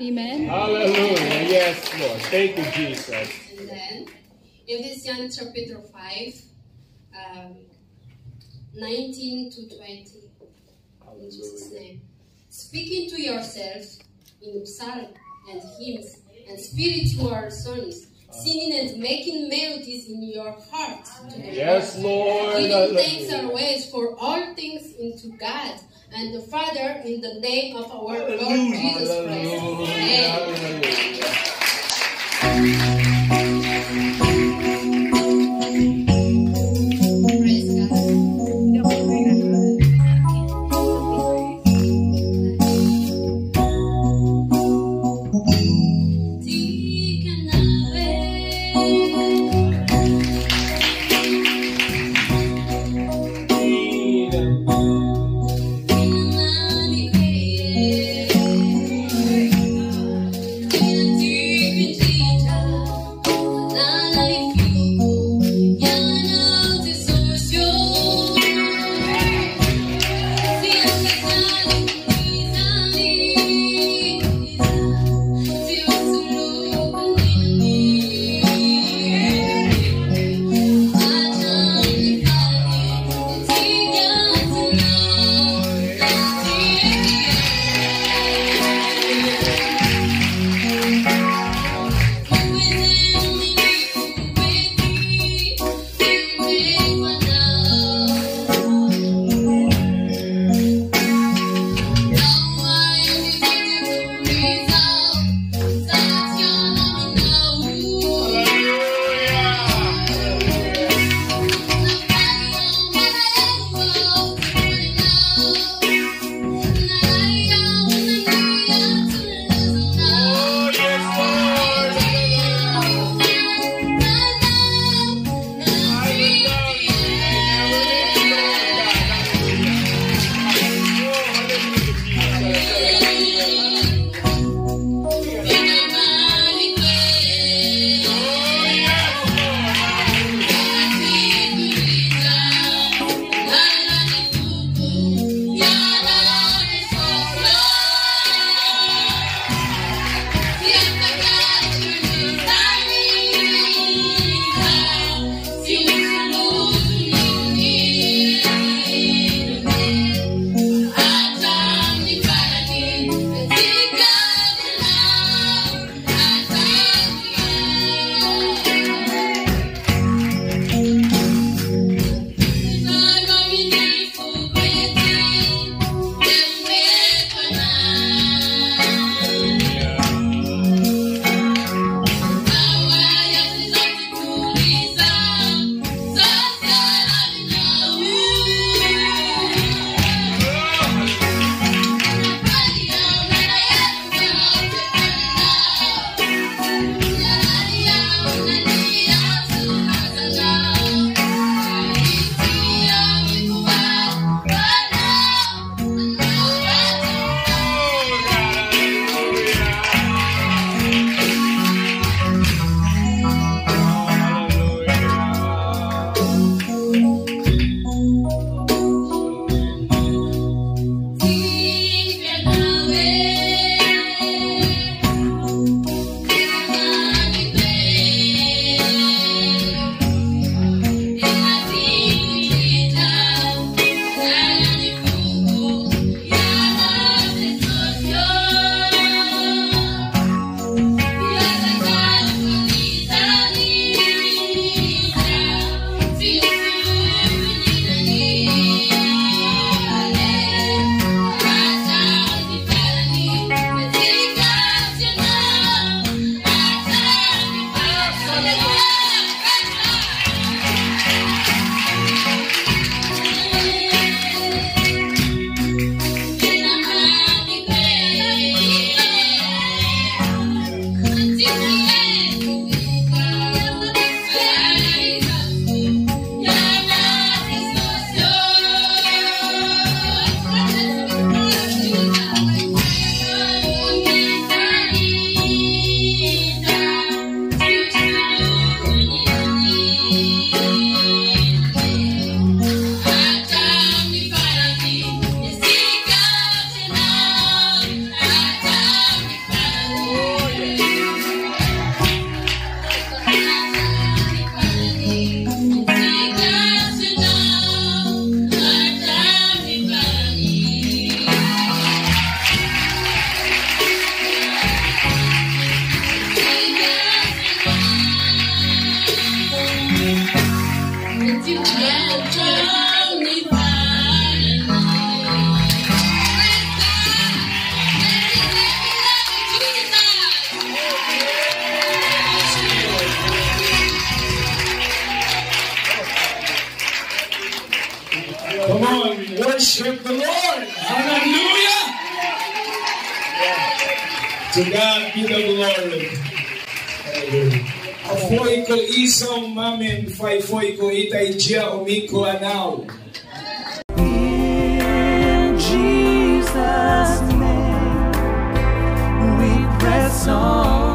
Amen. Hallelujah. Yes, Lord. Thank you, Jesus. And then, Ephesians chapter 5, um, 19 to 20. In Jesus' name. Speaking to yourselves in psalms and hymns and spiritual songs, singing and making melodies in your heart Yes, Lord. Giving thanks always for all things into God and the Father in the name of our Lord Jesus Christ. Amen. and worship the Lord. Hallelujah. To God be the glory. Hallelujah. Afoy ko isong mamin, fayfoy ko itay jia umiko anaw. In Jesus' name, we press on.